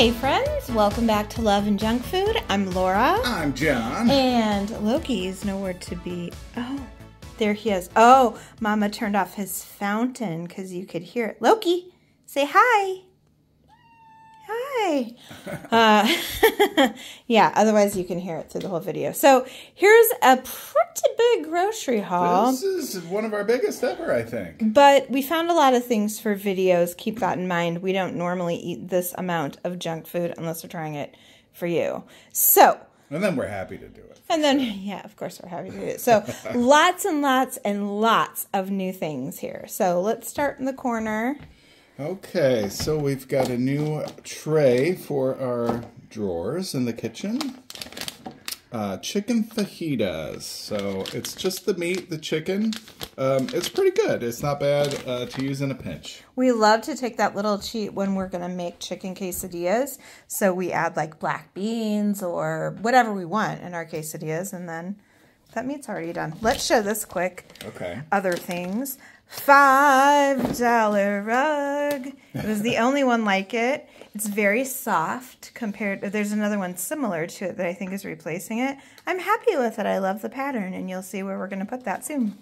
Hey friends, welcome back to Love and Junk Food. I'm Laura. I'm John. And Loki is nowhere to be. Oh, there he is. Oh, Mama turned off his fountain because you could hear it. Loki, say hi. Hi. Uh, yeah, otherwise you can hear it through the whole video. So here's a pretty big grocery haul. This is one of our biggest ever, I think. But we found a lot of things for videos. Keep that in mind. We don't normally eat this amount of junk food unless we're trying it for you. So. And then we're happy to do it. And then, yeah, of course, we're happy to do it. So, lots and lots and lots of new things here. So, let's start in the corner. Okay, so we've got a new tray for our drawers in the kitchen. Uh, chicken fajitas. So it's just the meat, the chicken. Um, it's pretty good. It's not bad uh, to use in a pinch. We love to take that little cheat when we're going to make chicken quesadillas. So we add like black beans or whatever we want in our quesadillas. And then that meat's already done. Let's show this quick. Okay. Other things. Five dollar rug. It was the only one like it. It's very soft compared. There's another one similar to it that I think is replacing it. I'm happy with it. I love the pattern, and you'll see where we're going to put that soon.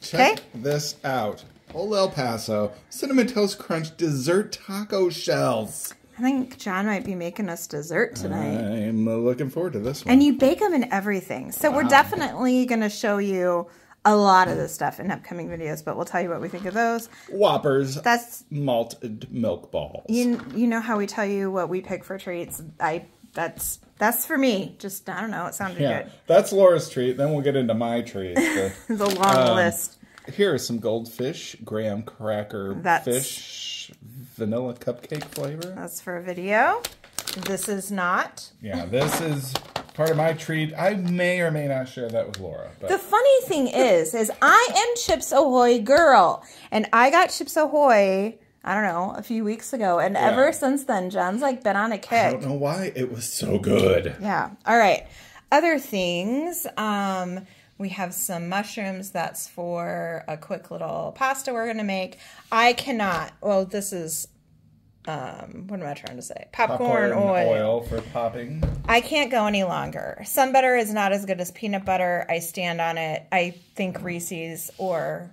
Check okay. this out. Old El Paso Cinnamon Toast Crunch Dessert Taco Shells. I think John might be making us dessert tonight. I'm uh, looking forward to this one. And you bake them in everything. So wow. we're definitely going to show you a lot of this stuff in upcoming videos, but we'll tell you what we think of those. Whoppers. That's malted milk balls. You you know how we tell you what we pick for treats. I that's that's for me. Just I don't know. It sounded yeah, good. That's Laura's treat. Then we'll get into my treat. The, the long um, list. Here is some goldfish graham cracker that's, fish vanilla cupcake flavor. That's for a video. This is not. Yeah, this is part of my treat. I may or may not share that with Laura. But. The funny thing is, is I am Chips Ahoy girl, and I got Chips Ahoy. I don't know, a few weeks ago. And yeah. ever since then, John's like been on a kick. I don't know why. It was so good. Yeah. All right. Other things. Um, we have some mushrooms. That's for a quick little pasta we're going to make. I cannot. Well, this is um, what am I trying to say? Popcorn, Popcorn oil. oil for popping. I can't go any longer. Sun butter is not as good as peanut butter. I stand on it. I think Reese's or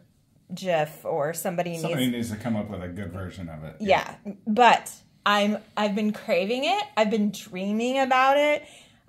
Jif or somebody, somebody needs, needs to come up with a good version of it. Yeah. yeah, but I'm I've been craving it. I've been dreaming about it,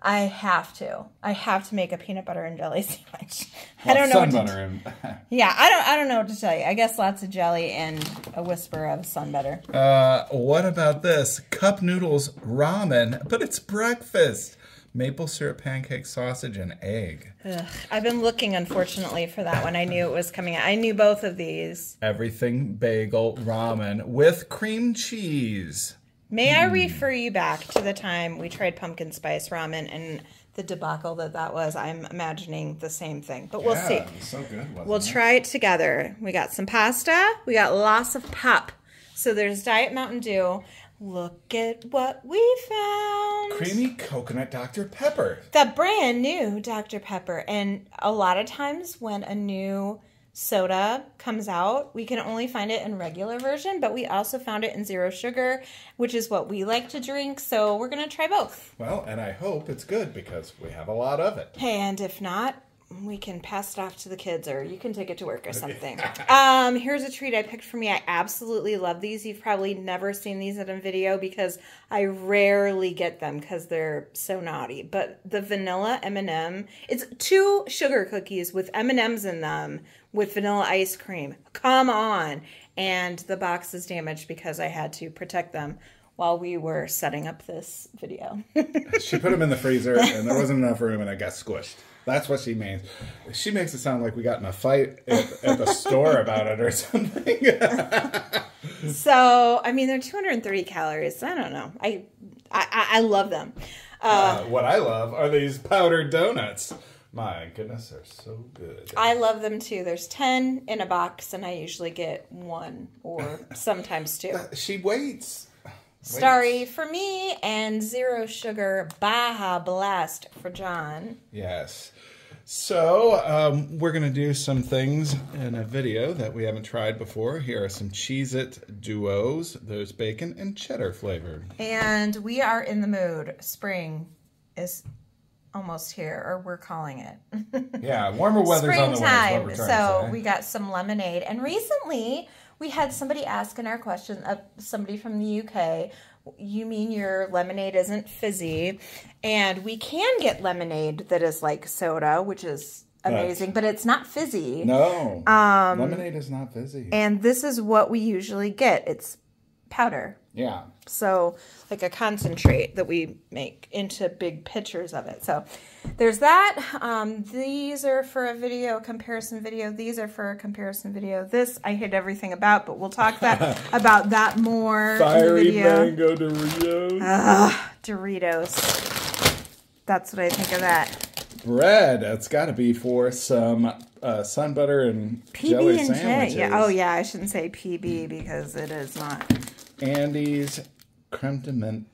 I have to. I have to make a peanut butter and jelly sandwich. Well, I don't know. Sun butter and yeah, I don't. I don't know what to tell you. I guess lots of jelly and a whisper of sun butter. Uh, what about this cup noodles ramen? But it's breakfast. Maple syrup pancake sausage and egg. Ugh, I've been looking, unfortunately, for that one. I knew it was coming out. I knew both of these. Everything bagel ramen with cream cheese. May I hmm. refer you back to the time we tried pumpkin spice ramen and the debacle that that was? I'm imagining the same thing, but we'll see. so good. we'll it? try it together. We got some pasta. We got lots of pop. So there's Diet Mountain Dew. Look at what we found. Creamy coconut Dr. Pepper. The brand new Dr. Pepper. And a lot of times when a new soda comes out, we can only find it in regular version, but we also found it in zero sugar, which is what we like to drink. So we're going to try both. Well, and I hope it's good because we have a lot of it. And if not, we can pass it off to the kids or you can take it to work or something. um, here's a treat I picked for me. I absolutely love these. You've probably never seen these in a video because I rarely get them because they're so naughty. But the vanilla M&M, it's two sugar cookies with M&Ms in them with vanilla ice cream. Come on. And the box is damaged because I had to protect them while we were setting up this video. she put them in the freezer and there wasn't enough room and it got squished. That's what she means. She makes it sound like we got in a fight at, at the store about it or something. so, I mean, they're 230 calories. I don't know. I I, I love them. Uh, uh, what I love are these powdered donuts. My goodness, they're so good. I love them too. There's 10 in a box, and I usually get one or sometimes two. she waits. Starry for me and zero sugar Baja Blast for John. Yes. So, um, we're going to do some things in a video that we haven't tried before. Here are some Cheez It Duos. There's bacon and cheddar flavored. And we are in the mood. Spring is almost here, or we're calling it. Yeah, warmer weather's on the way. Springtime. So trying to say. we got some lemonade. And recently we had somebody ask in our question, uh, somebody from the UK, you mean your lemonade isn't fizzy? And we can get lemonade that is like soda, which is amazing, but it's not fizzy. No, Um, lemonade is not fizzy. And this is what we usually get. It's powder. Yeah. So, like a concentrate that we make into big pitchers of it. So, there's that. Um, these are for a video comparison video. These are for a comparison video. This I hate everything about, but we'll talk that about that more in the video. mango Doritos. Ugh, Doritos. That's what I think of that. Bread. It's got to be for some uh, sun butter and jelly PB and J. sandwiches. Yeah. Oh yeah, I shouldn't say PB because it is not. Andes creme de menthe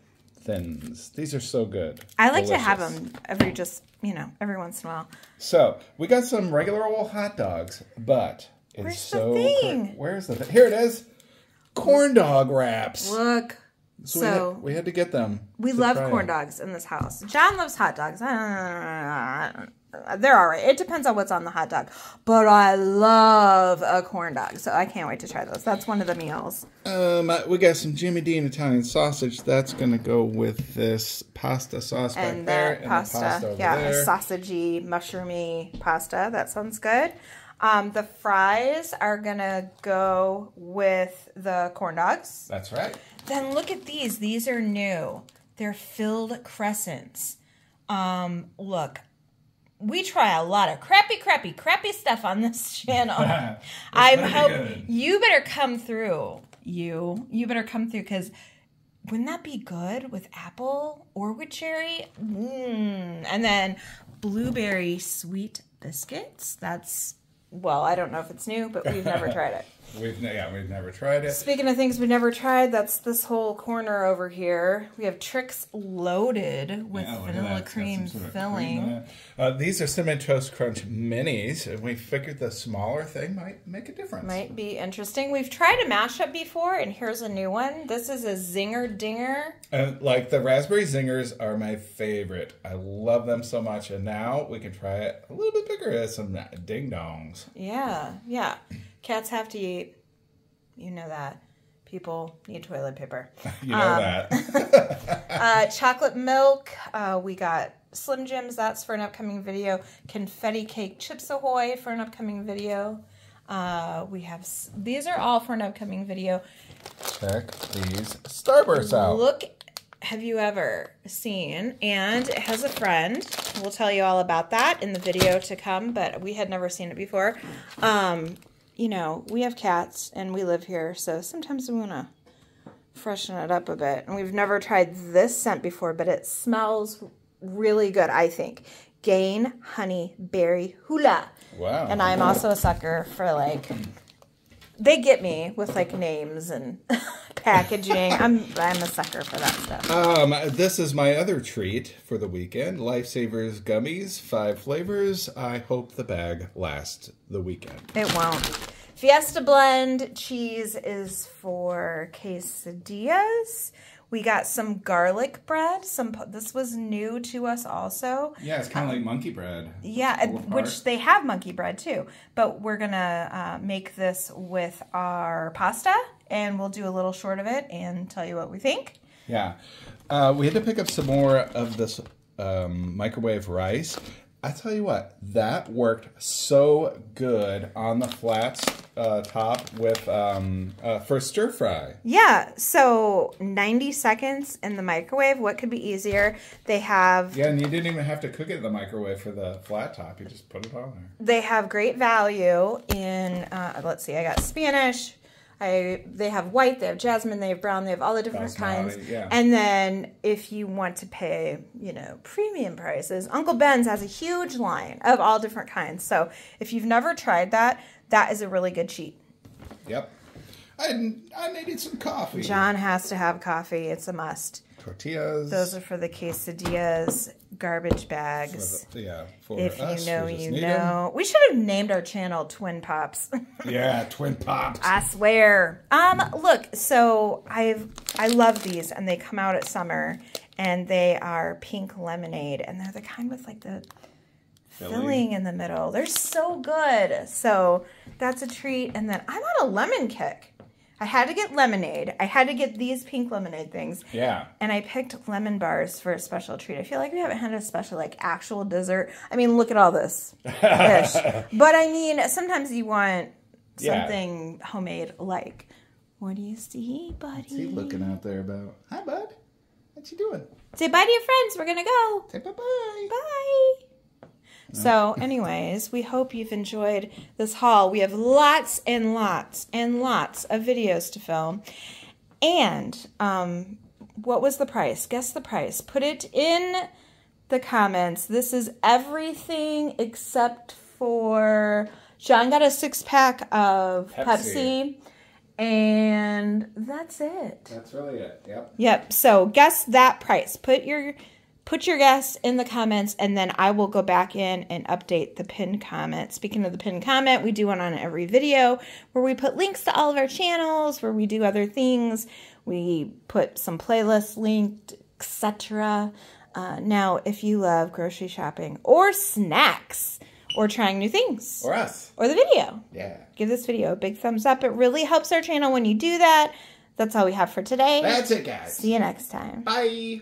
thins. These are so good. I like to have them every just you know every once in a while. So we got some regular old hot dogs, but it's Where's the so. thing? Where's the? Th- Here it is. Corn dog wraps. Look. So, So, we, had, we had to get them. We love corn dogs in this house. John loves hot dogs. They're all right. It depends on what's on the hot dog. But I love a corn dog. So I can't wait to try those. That's one of the meals. Um, uh, we got some Jimmy Dean Italian sausage. That's gonna go with this pasta sauce back And there, that and the pasta. pasta yeah, there. a sausagey, mushroomy pasta. That sounds good. Um, the fries are going to go with the corn dogs. That's right. Then look at these. These are new. They're filled crescents. Um, look, we try a lot of crappy, crappy, crappy stuff on this channel. I'm be hope you better come through. You, you better come through because wouldn't that be good with apple or with cherry? Mm. And then blueberry sweet biscuits. That's well, I don't know if it's new, but we've never tried it. We've yeah, we've never tried it. Speaking of things we've never tried, that's this whole corner over here. We have Trix loaded with Yeah, vanilla. Cream sort of filling. cream. Uh, these are cinnamon toast crunch minis, and we figured the smaller thing might make a difference. Might be interesting. We've tried a mashup before, and here's a new one. This is a zinger dinger. And like the raspberry zingers are my favorite. I love them so much, and now we can try it a little bit bigger as some ding dongs. Yeah, yeah. Cats have to eat. You know that. People need toilet paper. You know Um, that. Uh, chocolate milk. Uh, we got Slim Jims. That's for an upcoming video. Confetti cake Chips Ahoy for an upcoming video. Uh, we have these are all for an upcoming video. Check these Starbursts out. Look, have you ever seen? And it has a friend. We'll tell you all about that in the video to come, but we had never seen it before. Um, you know, we have cats and we live here, so sometimes we want to freshen it up a bit. And we've never tried this scent before, but it smells really good, I think. Gain Honey Berry Hula. Wow. And I'm also a sucker for like they get me with like names and packaging. I'm I'm a sucker for that stuff. Um, this is my other treat for the weekend. Lifesavers gummies, five flavors. I hope the bag lasts the weekend. It won't. Fiesta blend cheese is for quesadillas. We got some garlic bread. Some this was new to us also. Yeah, it's kind of like monkey bread. Yeah, Pull and- apart. which they have monkey bread too. But we're gonna uh, make this with our pasta, and we'll do a little short of it and tell you what we think. Yeah. Uh, we had to pick up some more of this um, microwave rice. I tell you what, that worked so good on the flats uh, top with um, uh, for stir fry. Yeah, so 90 seconds in the microwave. What could be easier? They have Yeah, and you didn't even have to cook it in the microwave for the flat top. You just put it on there. they have great value in uh, let's see, I got Spanish. I they have white, they have jasmine, they have brown, they have all the different Basmati, kinds. yeah. And then if you want to pay, you know, premium prices, Uncle Ben's has a huge line of all different kinds. So if you've never tried that, that is a really good cheat. Yep. I, I needed some coffee. John has to have coffee. It's a must. tortillas. Those are for the quesadillas, garbage bags. For the- yeah, for If us, you know, you know. We should have named our channel Twin Pops. Yeah, twin pops. I swear. Um, look, so I've I love these and they come out at summer and they are pink lemonade and they're the kind with like the filling in the middle. They're so good. So that's a treat. And then I'm on a lemon kick. I had to get lemonade. I had to get these pink lemonade things. yeah. And I picked lemon bars for a special treat. I feel like we haven't had a special like actual dessert. I mean, look at all this. But I mean, sometimes you want Yeah. something homemade like what do you see, buddy? What's he looking out there about? Hi, bud. What you doing? Say bye to your friends. We're gonna go. Say bye-bye. Bye. So, anyways, we hope you've enjoyed this haul. We have lots and lots and lots of videos to film. And um, what was the price? Guess the price. Put it in the comments. This is everything except for John got a six pack of Pepsi. Pepsi. and that's it. That's really it. Yep. Yep. So guess that price. Put your put your guess in the comments and then I will go back in and update the pinned comment. Speaking of the pinned comment, we do one on every video where we put links to all of our channels, where we do other things. We put some playlists linked, etc. Uh, now, if you love grocery shopping or snacks or trying new things Or us. or the video, Yeah. give this video a big thumbs up. It really helps our channel when you do that. That's all we have for today. That's it, guys. See you next time. Bye.